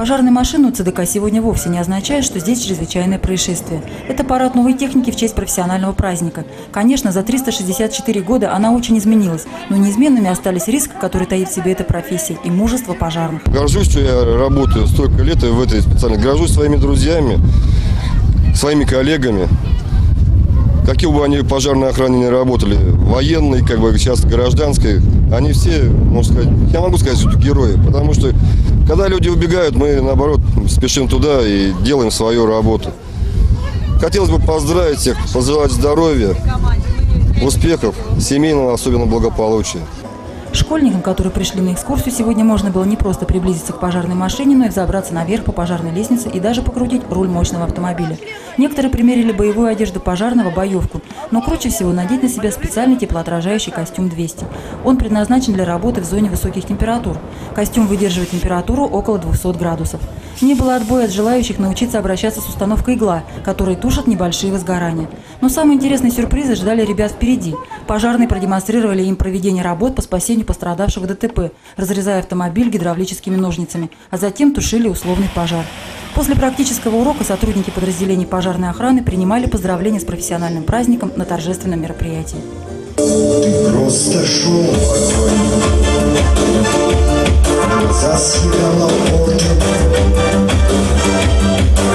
Пожарная машина у ЦДК сегодня вовсе не означает, что здесь чрезвычайное происшествие. Это парад новой техники в честь профессионального праздника. Конечно, за 364 года она очень изменилась, но неизменными остались риск, который таит в себе эта профессия, и мужество пожарных. Горжусь, что я работаю столько лет в этой специальности. Горжусь своими друзьями, своими коллегами. Какие бы они пожарной охране не работали, военной, как бы сейчас гражданской, они все, можно сказать, я могу сказать, что герои, потому что когда люди убегают, мы наоборот спешим туда и делаем свою работу. Хотелось бы поздравить всех, пожелать здоровья, успехов, семейного, особенно благополучия. Школьникам, которые пришли на экскурсию, сегодня можно было не просто приблизиться к пожарной машине, но и взобраться наверх по пожарной лестнице и даже покрутить руль мощного автомобиля. Некоторые примерили боевую одежду пожарного, боевку, но круче всего надеть на себя специальный теплоотражающий костюм 200. Он предназначен для работы в зоне высоких температур. Костюм выдерживает температуру около 200 градусов. Не было отбоя от желающих научиться обращаться с установкой игла, которая тушит небольшие возгорания. Но самые интересные сюрпризы ждали ребят впереди. Пожарные продемонстрировали им проведение работ по спасению пострадавших в ДТП, разрезая автомобиль гидравлическими ножницами, а затем тушили условный пожар. После практического урока сотрудники подразделений пожарной охраны принимали поздравления с профессиональным праздником на торжественном мероприятии. Ты просто шел потом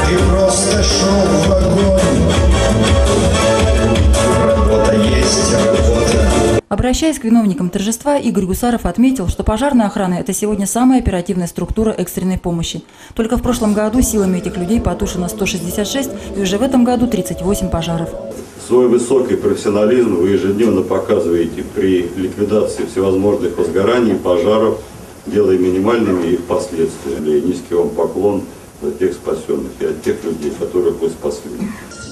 Ты просто шел в огонь Работа есть работа Обращаясь к виновникам торжества, Игорь Гусаров отметил, что пожарная охрана – это сегодня самая оперативная структура экстренной помощи. Только в прошлом году силами этих людей потушено 166 и уже в этом году 38 пожаров. Свой высокий профессионализм вы ежедневно показываете при ликвидации всевозможных возгораний, пожаров, делая минимальными их последствия. И низкий вам поклон за тех спасенных и от тех людей, которых вы спасли.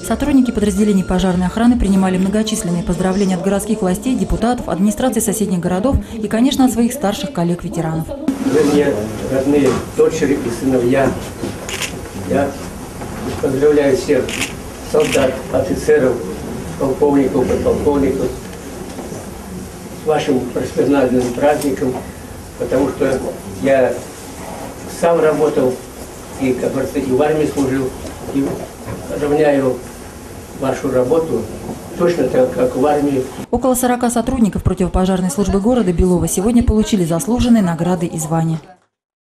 Сотрудники подразделений пожарной охраны принимали многочисленные поздравления от городских властей, депутатов, администрации соседних городов и, конечно, от своих старших коллег-ветеранов. Вы мне родные дочери и сыновья. Я поздравляю всех солдат, офицеров, полковников, подполковников с вашим профессиональным праздником, потому что я сам работал и, как говорится, и в армии служил, и равняю вашу работу точно так, как в армии. Около 40 сотрудников противопожарной службы города Белова сегодня получили заслуженные награды и звания.